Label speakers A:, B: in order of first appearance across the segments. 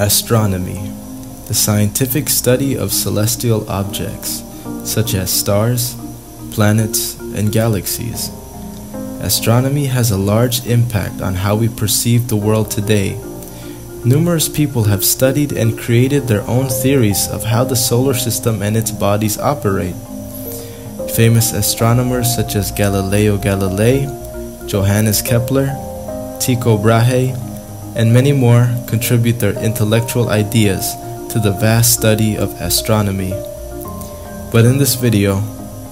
A: Astronomy, the scientific study of celestial objects, such as stars, planets, and galaxies. Astronomy has a large impact on how we perceive the world today. Numerous people have studied and created their own theories of how the solar system and its bodies operate. Famous astronomers such as Galileo Galilei, Johannes Kepler, Tycho Brahe, and many more contribute their intellectual ideas to the vast study of astronomy. But in this video,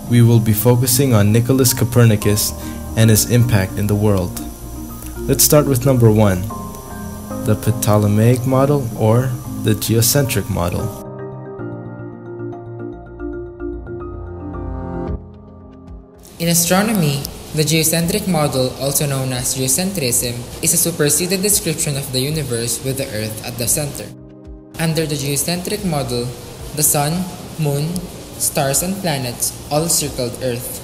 A: we will be focusing on Nicholas Copernicus and his impact in the world. Let's start with number one the Ptolemaic model or the geocentric model.
B: In astronomy, the geocentric model, also known as geocentrism, is a superseded description of the universe with the Earth at the center. Under the geocentric model, the Sun, Moon, stars, and planets all circled Earth.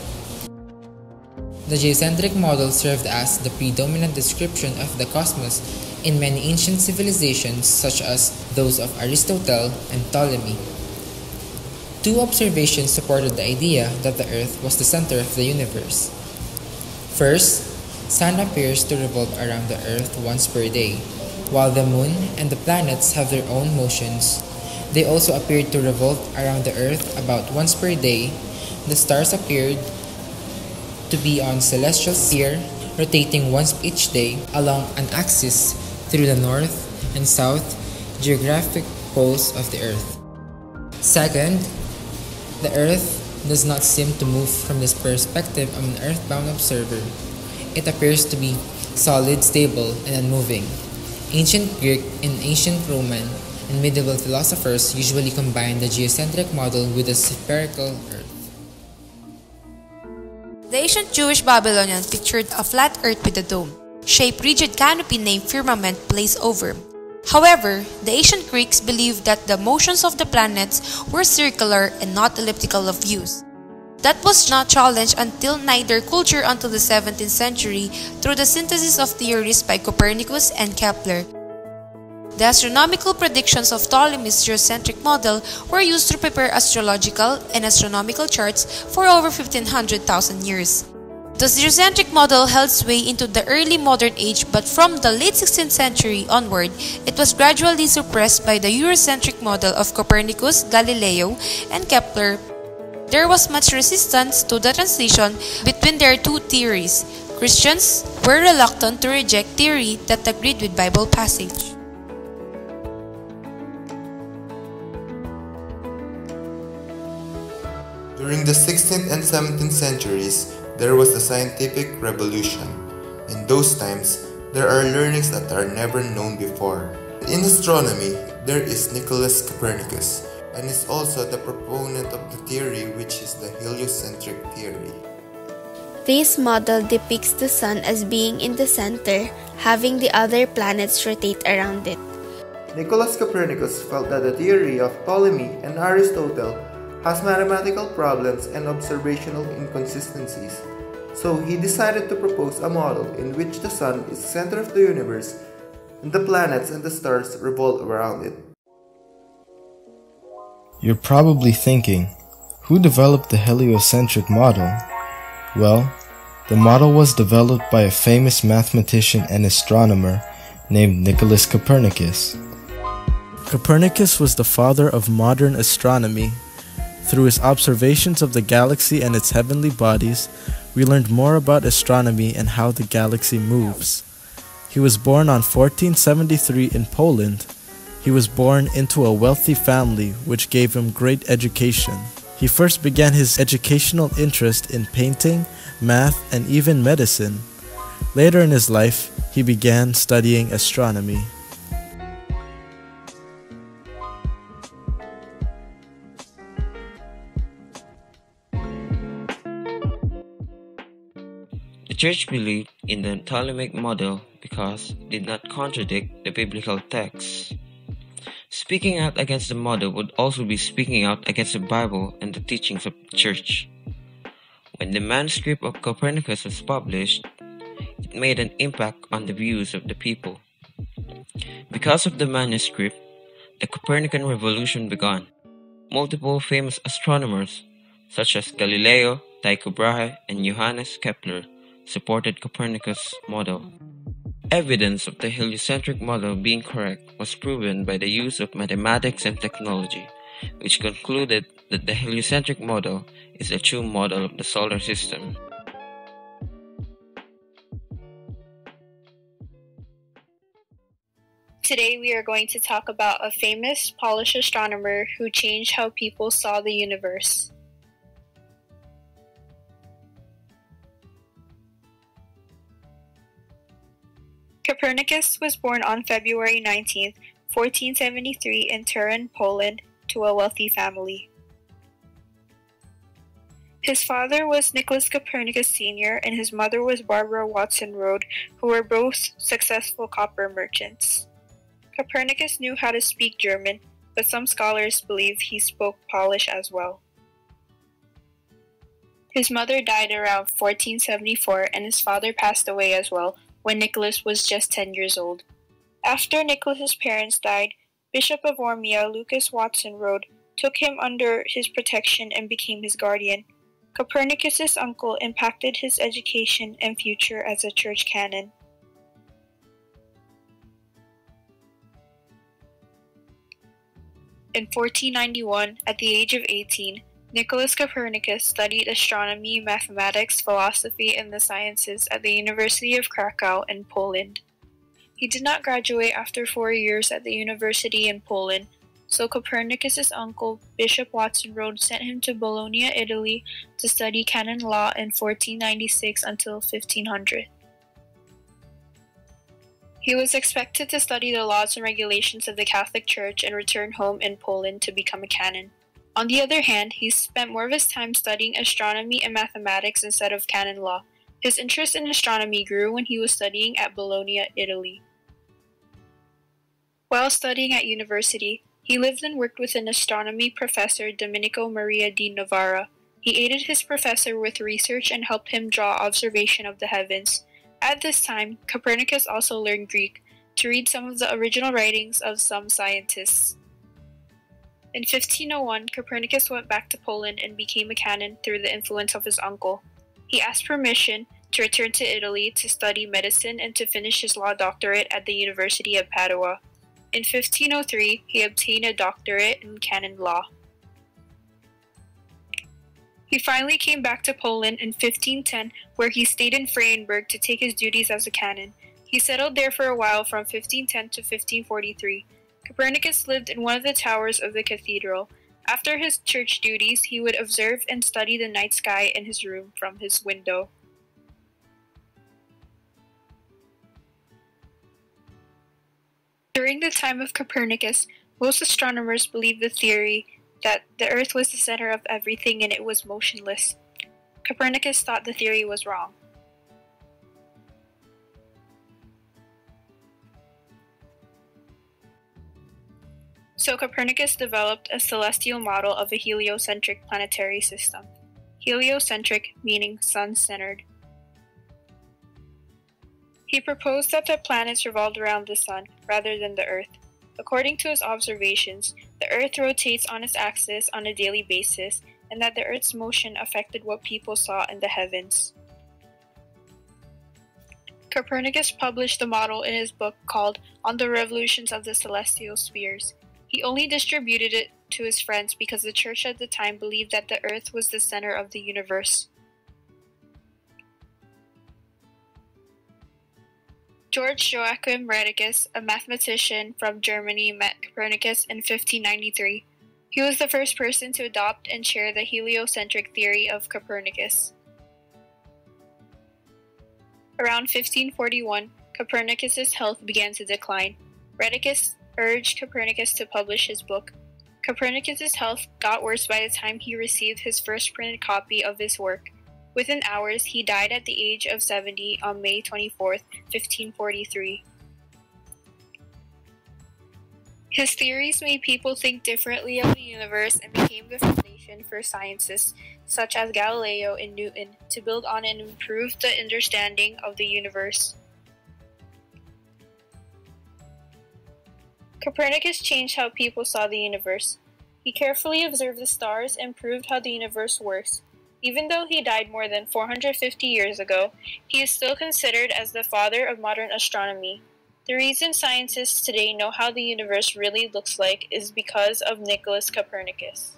B: The geocentric model served as the predominant description of the cosmos in many ancient civilizations such as those of Aristotle and Ptolemy. Two observations supported the idea that the Earth was the center of the universe. First, Sun appears to revolve around the Earth once per day, while the Moon and the planets have their own motions. They also appeared to revolve around the Earth about once per day. The stars appeared to be on celestial sphere, rotating once each day along an axis through the north and south geographic poles of the Earth. Second, the Earth does not seem to move from this perspective of an earthbound observer. It appears to be solid, stable, and unmoving. Ancient Greek and ancient Roman and medieval philosophers usually combined the geocentric model with the spherical Earth.
C: The ancient Jewish Babylonians pictured a flat earth with a dome, shaped rigid canopy named firmament placed over, However, the ancient Greeks believed that the motions of the planets were circular and not elliptical of views. That was not challenged until neither culture until the 17th century through the synthesis of theories by Copernicus and Kepler. The astronomical predictions of Ptolemy's geocentric model were used to prepare astrological and astronomical charts for over 1500,000 years. The geocentric model held sway into the early modern age but from the late 16th century onward, it was gradually suppressed by the heliocentric model of Copernicus, Galileo, and Kepler. There was much resistance to the transition between their two theories. Christians were reluctant to reject theory that agreed with Bible passage.
D: During the 16th and 17th centuries, there was a scientific revolution. In those times, there are learnings that are never known before. In astronomy, there is Nicholas Copernicus, and is also the proponent of the theory which is the heliocentric theory.
E: This model depicts the Sun as being in the center, having the other planets rotate around it.
F: Nicholas Copernicus felt that the theory of Ptolemy and Aristotle has mathematical problems and observational inconsistencies. So he decided to propose a model in which the sun is the center of the universe and the planets and the stars revolve around it.
A: You're probably thinking, who developed the heliocentric model? Well, the model was developed by a famous mathematician and astronomer named Nicholas Copernicus. Copernicus was the father of modern astronomy through his observations of the galaxy and its heavenly bodies, we learned more about astronomy and how the galaxy moves. He was born on 1473 in Poland. He was born into a wealthy family which gave him great education. He first began his educational interest in painting, math, and even medicine. Later in his life, he began studying astronomy.
G: Church believed in the Ptolemaic model because it did not contradict the biblical texts. Speaking out against the model would also be speaking out against the Bible and the teachings of the church. When the manuscript of Copernicus was published, it made an impact on the views of the people. Because of the manuscript, the Copernican revolution began. Multiple famous astronomers, such as Galileo, Tycho Brahe, and Johannes Kepler, supported Copernicus' model. Evidence of the heliocentric model being correct was proven by the use of mathematics and technology, which concluded that the heliocentric model is a true model of the solar system.
H: Today we are going to talk about a famous Polish astronomer who changed how people saw the universe. Copernicus was born on February 19, 1473 in Torun, Poland, to a wealthy family. His father was Nicholas Copernicus Sr. and his mother was Barbara Watzenrode, who were both successful copper merchants. Copernicus knew how to speak German, but some scholars believe he spoke Polish as well. His mother died around 1474 and his father passed away as well when Nicholas was just 10 years old. After Nicholas's parents died, Bishop of Warmia Lucas Watzenrode took him under his protection and became his guardian. Copernicus's uncle impacted his education and future as a church canon. In 1491, at the age of 18, Nicholas Copernicus studied astronomy, mathematics, philosophy, and the sciences at the University of Krakow in Poland. He did not graduate after four years at the university in Poland, so Copernicus's uncle, Bishop Watzenrode, sent him to Bologna, Italy, to study canon law in 1496 until 1500. He was expected to study the laws and regulations of the Catholic Church and return home in Poland to become a canon. On the other hand, he spent more of his time studying astronomy and mathematics instead of canon law. His interest in astronomy grew when he was studying at Bologna, Italy. While studying at university, he lived and worked with an astronomy professor, Domenico Maria di Novara. He aided his professor with research and helped him draw observation of the heavens. At this time, Copernicus also learned Greek to read some of the original writings of some scientists. In 1501, Copernicus went back to Poland and became a canon through the influence of his uncle. He asked permission to return to Italy to study medicine and to finish his law doctorate at the University of Padua. In 1503, he obtained a doctorate in canon law. He finally came back to Poland in 1510, where he stayed in Frauenburg to take his duties as a canon. He settled there for a while from 1510 to 1543. Copernicus lived in one of the towers of the cathedral. After his church duties, he would observe and study the night sky in his room from his window. During the time of Copernicus, most astronomers believed the theory that the Earth was the center of everything and it was motionless. Copernicus thought the theory was wrong. So Copernicus developed a celestial model of a heliocentric planetary system. Heliocentric meaning sun-centered. He proposed that the planets revolved around the Sun rather than the Earth. According to his observations, the Earth rotates on its axis on a daily basis, and that the Earth's motion affected what people saw in the heavens. Copernicus published the model in his book called On the Revolutions of the Celestial Spheres. He only distributed it to his friends because the church at the time believed that the Earth was the center of the universe. George Joachim Rheticus, a mathematician from Germany, met Copernicus in 1593. He was the first person to adopt and share the heliocentric theory of Copernicus. Around 1541, Copernicus's health began to decline. Rheticus urged Copernicus to publish his book. Copernicus's health got worse by the time he received his first printed copy of his work. Within hours, he died at the age of 70 on May 24, 1543. His theories made people think differently of the universe and became the foundation for scientists such as Galileo and Newton to build on and improve the understanding of the universe. Copernicus changed how people saw the universe. He carefully observed the stars and proved how the universe works. Even though he died more than 450 years ago, he is still considered as the father of modern astronomy. The reason scientists today know how the universe really looks like is because of Nicholas Copernicus.